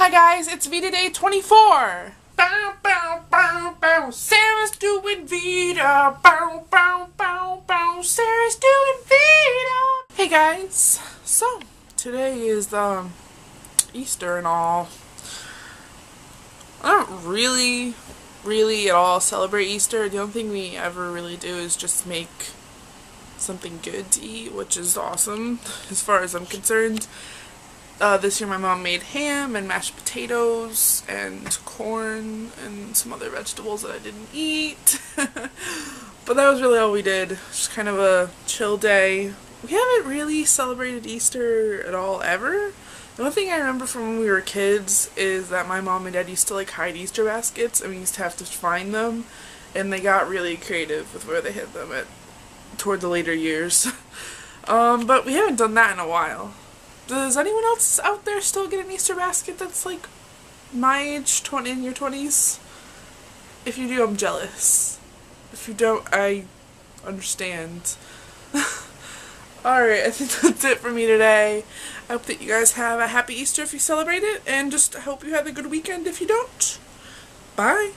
Hi guys, it's VEDA Day 24! Bow, bow, bow, bow, Sara's doing VEDA! Bow, bow, bow, bow, Sara's doing VEDA! Hey guys, so today is um, Easter and all. I don't really, really at all celebrate Easter. The only thing we ever really do is just make something good to eat, which is awesome as far as I'm concerned. Uh, this year my mom made ham and mashed potatoes and corn and some other vegetables that I didn't eat. but that was really all we did. Just kind of a chill day. We haven't really celebrated Easter at all ever. The only thing I remember from when we were kids is that my mom and dad used to like hide Easter baskets and we used to have to find them and they got really creative with where they hid them at toward the later years. um, but we haven't done that in a while. Does anyone else out there still get an Easter basket that's like my age, 20 in your 20s? If you do, I'm jealous. If you don't, I understand. Alright, I think that's it for me today. I hope that you guys have a happy Easter if you celebrate it, and just hope you have a good weekend if you don't. Bye!